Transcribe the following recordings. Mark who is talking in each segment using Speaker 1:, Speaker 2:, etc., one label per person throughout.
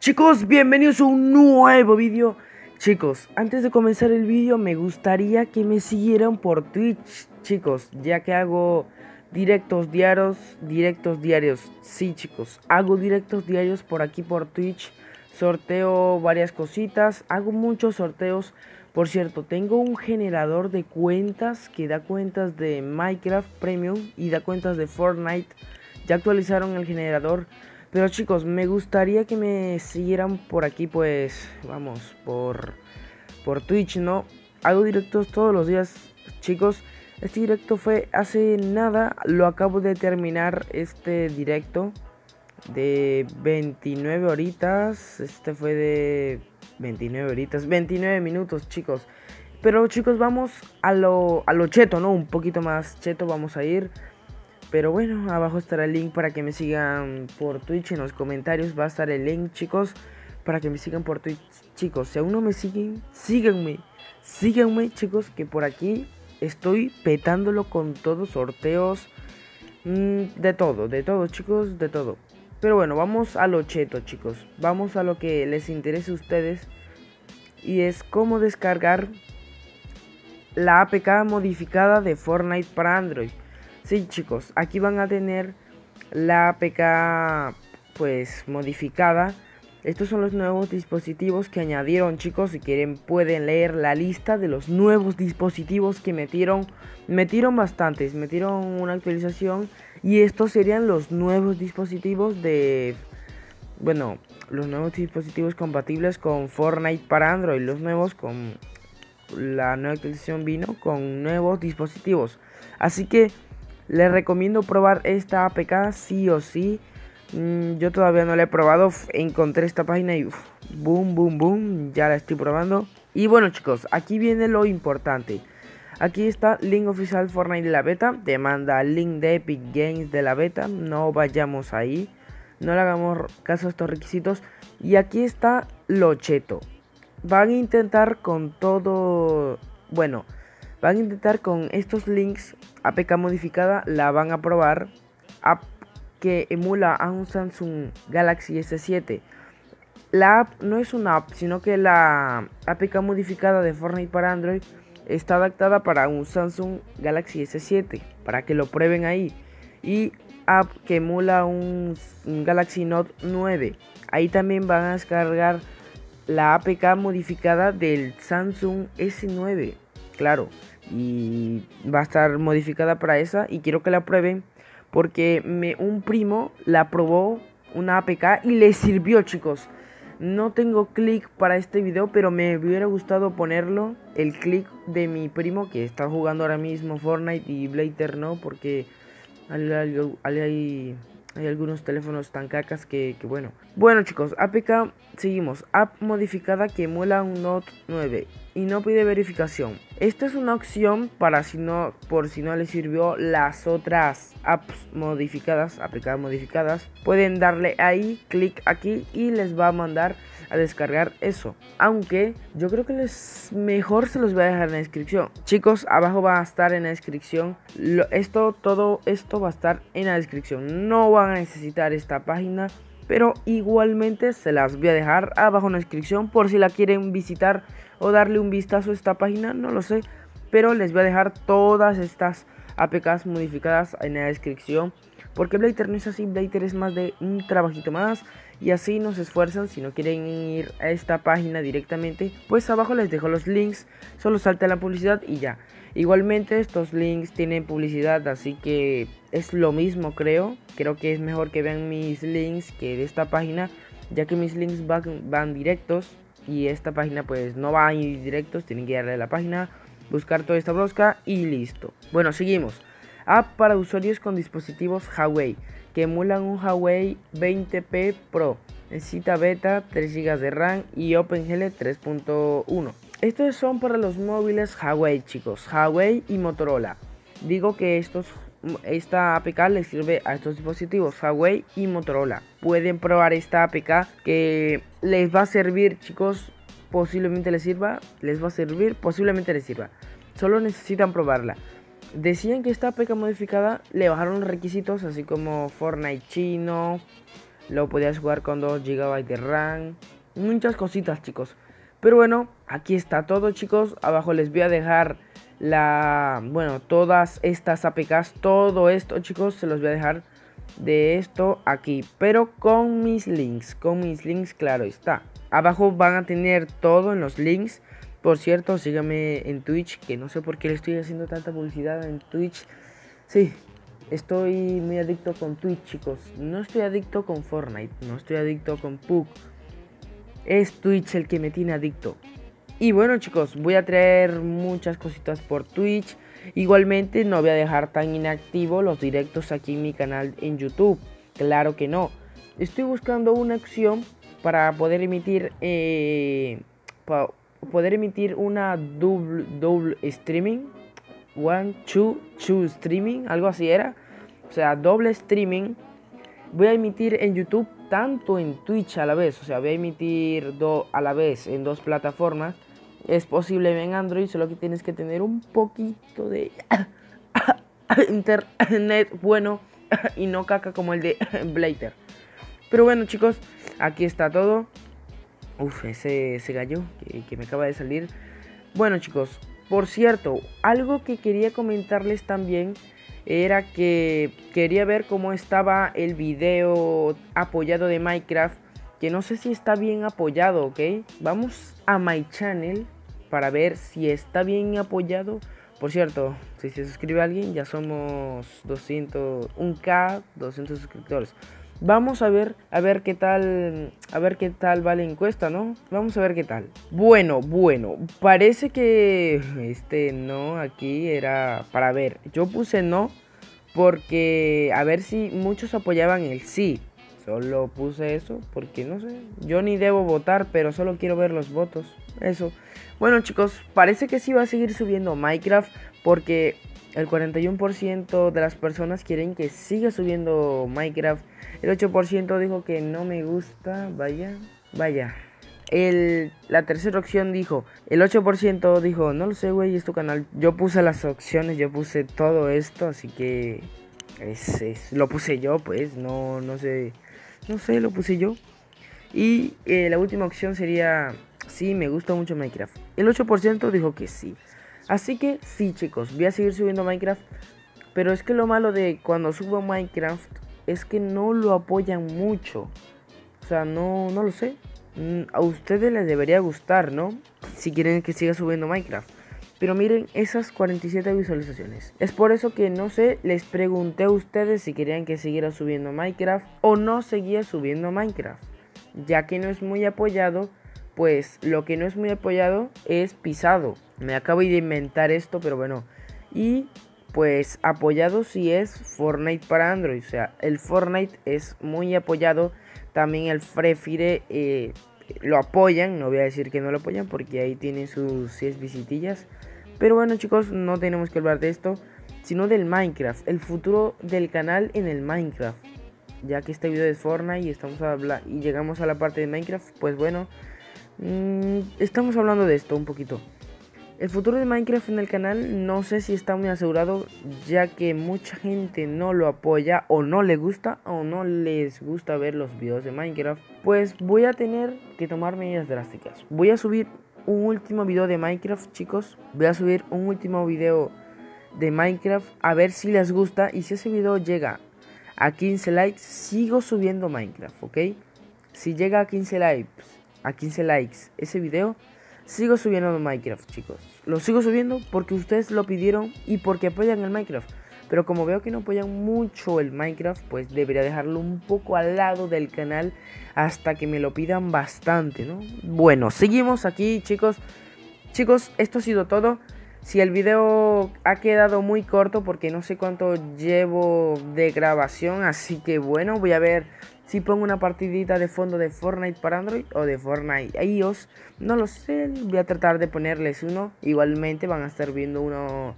Speaker 1: Chicos, bienvenidos a un nuevo vídeo. Chicos, antes de comenzar el vídeo me gustaría que me siguieran por Twitch, chicos, ya que hago directos diarios, directos diarios. Sí, chicos, hago directos diarios por aquí por Twitch. Sorteo varias cositas, hago muchos sorteos. Por cierto, tengo un generador de cuentas que da cuentas de Minecraft Premium y da cuentas de Fortnite. Ya actualizaron el generador. Pero chicos, me gustaría que me siguieran por aquí, pues, vamos, por, por Twitch, ¿no? Hago directos todos los días, chicos. Este directo fue hace nada, lo acabo de terminar este directo de 29 horitas. Este fue de 29 horitas, 29 minutos, chicos. Pero chicos, vamos a lo, a lo cheto, ¿no? Un poquito más cheto vamos a ir. Pero bueno, abajo estará el link para que me sigan por Twitch. En los comentarios va a estar el link, chicos. Para que me sigan por Twitch. Chicos, si aún no me siguen, síganme. Síganme, chicos, que por aquí estoy petándolo con todos sorteos. Mmm, de todo, de todo, chicos, de todo. Pero bueno, vamos a lo cheto, chicos. Vamos a lo que les interese a ustedes. Y es cómo descargar la APK modificada de Fortnite para Android. Sí, chicos, aquí van a tener la APK pues modificada. Estos son los nuevos dispositivos que añadieron, chicos. Si quieren pueden leer la lista de los nuevos dispositivos que metieron. Metieron bastantes, metieron una actualización y estos serían los nuevos dispositivos de bueno, los nuevos dispositivos compatibles con Fortnite para Android, los nuevos con la nueva actualización vino con nuevos dispositivos. Así que les recomiendo probar esta APK sí o sí. Mm, yo todavía no la he probado. Encontré esta página y boom, boom, boom. Ya la estoy probando. Y bueno chicos, aquí viene lo importante. Aquí está link oficial Fortnite de la beta. Te manda link de Epic Games de la beta. No vayamos ahí. No le hagamos caso a estos requisitos. Y aquí está lo cheto. Van a intentar con todo... Bueno, Van a intentar con estos links APK modificada, la van a probar. App que emula a un Samsung Galaxy S7. La app no es una app, sino que la APK modificada de Fortnite para Android está adaptada para un Samsung Galaxy S7, para que lo prueben ahí. Y app que emula un, Galaxy Note 9. Ahí también van a descargar la APK modificada del Samsung S9 claro. Y va a estar modificada para esa. Y quiero que la prueben. Porque me, un primo la probó una APK y le sirvió, chicos. No tengo clic para este video, pero me hubiera gustado ponerlo. El clic de mi primo que está jugando ahora mismo Fortnite y Blater no, porque hay algunos teléfonos tan cacas que, que, bueno. Bueno chicos, APK, seguimos. App modificada que emula un Note 9 y no pide verificación. Esta es una opción para si no, por si no les sirvió las otras apps modificadas, APK modificadas. Pueden darle ahí, clic aquí y les va a mandar a descargar eso. Aunque yo creo que les mejor se los voy a dejar en la descripción. Chicos, abajo va a estar en la descripción. esto, todo esto va a estar en la descripción. No van a necesitar esta página. Pero igualmente se las voy a dejar abajo en la descripción por si la quieren visitar o darle un vistazo a esta página, no lo sé. Pero les voy a dejar todas estas APKs modificadas en la descripción. Porque Blater no es así, Blater es más de un trabajito más y así nos esfuerzan. Si no quieren ir a esta página directamente, pues abajo les dejo los links, solo salta la publicidad y ya. Igualmente estos links tienen publicidad, así que es lo mismo creo. Creo que es mejor que vean mis links que de esta página, ya que mis links van, directos y esta página pues no va a ir directos, tienen que ir a la página, buscar toda esta brosca y listo. Bueno, seguimos. App para usuarios con dispositivos Huawei que emulan un Huawei 20P Pro. Necesita beta, 3 GB de RAM y OpenGL 3.1. Estos son para los móviles Huawei, chicos. Huawei y Motorola. Digo que estos, esta APK les sirve a estos dispositivos Huawei y Motorola. Pueden probar esta APK que les va a servir, chicos. Posiblemente les sirva. Les va a servir, posiblemente les sirva. solo necesitan probarla. Decían que esta APK modificada le bajaron los requisitos, así como Fortnite chino, lo podías jugar con 2 GB de RAM, muchas cositas chicos. Pero bueno, aquí está todo chicos, abajo les voy a dejar la, bueno, todas estas APKs, todo esto chicos, se los voy a dejar de esto aquí, pero con mis links, con mis links, claro está. Abajo van a tener todo en los links. Por cierto, síganme en Twitch, que no sé por qué le estoy haciendo tanta publicidad en Twitch. Sí, estoy muy adicto con Twitch, chicos. No estoy adicto con Fortnite, no estoy adicto con PUC. Es Twitch el que me tiene adicto. Y bueno, chicos, voy a traer muchas cositas por Twitch. Igualmente, no voy a dejar tan inactivo los directos aquí en mi canal en YouTube. Claro que no. Estoy buscando una acción para poder emitir eh, poder emitir una double, double streaming one two two streaming algo así era. O sea doble streaming. Voy a emitir en YouTube tanto en Twitch a la vez. O sea voy a emitir do, a la vez en dos plataformas. Es posible en Android solo que tienes que tener un poquito de internet bueno y no caca como el de Blater pero bueno chicos Aquí está todo. Uf, ese, ese gallo que, me acaba de salir. Bueno chicos, por cierto, algo que quería comentarles también era que quería ver cómo estaba el video apoyado de Minecraft. Que no sé si está bien apoyado, ¿ok? Vamos a my channel para ver si está bien apoyado. Por cierto, si se suscribe alguien, ya somos 200, 1K, 200 suscriptores. Vamos a ver, a ver qué tal, a ver qué tal va la encuesta, ¿no? Vamos a ver qué tal. Bueno, bueno, parece que este no aquí era para ver. Yo puse no porque a ver si muchos apoyaban el sí. Solo puse eso porque no sé, yo ni debo votar, pero solo quiero ver los votos. Eso. Bueno, chicos, parece que sí va a seguir subiendo Minecraft porque el 41% de las personas quieren que siga subiendo Minecraft. El 8% dijo que no me gusta. Vaya, vaya. El, la tercera opción dijo, el 8% dijo, no lo sé, güey, es tu canal. Yo puse las opciones, yo puse todo esto, así que es, lo puse yo, pues, no, no sé, no sé, lo puse yo. Y eh, la última opción sería, sí, me gusta mucho Minecraft. El 8% dijo que sí. Así que sí chicos, voy a seguir subiendo Minecraft. Pero es que lo malo de cuando subo Minecraft es que no lo apoyan mucho. O sea, no, no lo sé. Mm, a ustedes les debería gustar, ¿no? Si quieren que siga subiendo Minecraft. Pero miren esas 47 visualizaciones. Es por eso que no sé, les pregunté a ustedes si querían que siguiera subiendo Minecraft o no seguía subiendo Minecraft. Ya que no es muy apoyado, pues lo que no es muy apoyado es pisado. Me acabo de inventar esto, pero bueno. Y pues apoyado si es Fortnite para Android. O sea, el Fortnite es muy apoyado. También el Free Fire eh, lo apoyan. No voy a decir que no lo apoyan porque ahí tienen sus 6 visitillas. Pero bueno chicos, no tenemos que hablar de esto. Sino del Minecraft. El futuro del canal en el Minecraft. Ya que este video es Fortnite y estamos a y llegamos a la parte de Minecraft. Pues bueno. Mm, estamos hablando de esto un poquito. El futuro de Minecraft en el canal no sé si está muy asegurado ya que mucha gente no lo apoya o no le gusta o no les gusta ver los videos de Minecraft. Pues voy a tener que tomar medidas drásticas. Voy a subir un último video de Minecraft chicos. Voy a subir un último video de Minecraft a ver si les gusta y si ese video llega a 15 likes sigo subiendo Minecraft, ¿ok? Si llega a 15 likes a 15 likes ese video, sigo subiendo Minecraft, chicos. Lo sigo subiendo porque ustedes lo pidieron y porque apoyan el Minecraft. Pero como veo que no apoyan mucho el Minecraft, pues debería dejarlo un poco al lado del canal hasta que me lo pidan bastante, ¿no? Bueno, seguimos aquí, chicos. Chicos, esto ha sido todo. Si el video ha quedado muy corto porque no sé cuánto llevo de grabación, así que bueno, voy a ver si pongo una partidita de fondo de Fortnite para Android o de Fortnite iOS. No lo sé, voy a tratar de ponerles uno. Igualmente van a estar viendo uno...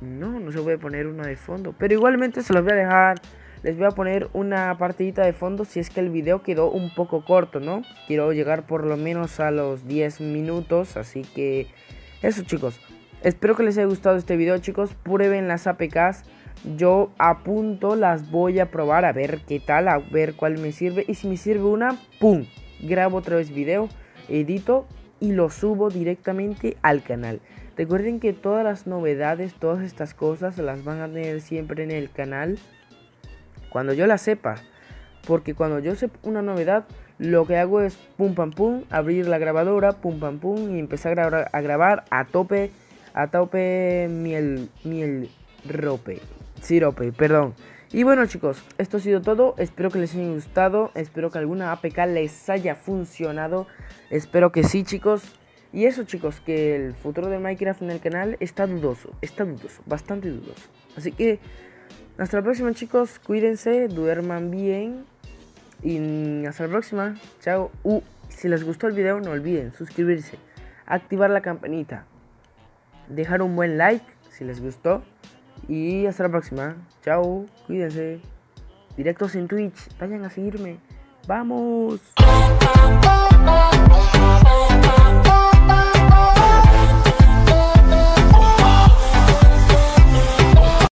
Speaker 1: No, no se puede poner uno de fondo. Pero igualmente se los voy a dejar. Les voy a poner una partidita de fondo si es que el video quedó un poco corto, ¿no? Quiero llegar por lo menos a los 10 minutos. Así que eso chicos. Espero que les haya gustado este video chicos, prueben las APKs. Yo apunto, las voy a probar a ver qué tal, a ver cuál me sirve. Y si me sirve una, ¡pum! Grabo otra vez video, edito y lo subo directamente al canal. Recuerden que todas las novedades, todas estas cosas las van a tener siempre en el canal cuando yo las sepa. Porque cuando yo sepa una novedad, lo que hago es pum pam pum, abrir la grabadora, pum pam pum y empezar a, grabar a tope, a tope miel, miel rope, sirope, perdón. Y bueno chicos, esto ha sido todo, espero que les haya gustado, espero que alguna APK les haya funcionado, espero que sí chicos. Y eso chicos, que el futuro de Minecraft en el canal está dudoso, está dudoso, bastante dudoso. Así que hasta la próxima chicos, cuídense, duerman bien y hasta la próxima. Chao. Uh, si les gustó el video no olviden suscribirse, activar la campanita, dejar un buen like si les gustó y hasta la próxima. Chao, cuídense. Directos en Twitch, vayan a seguirme. ¡Vamos!